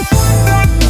Oh,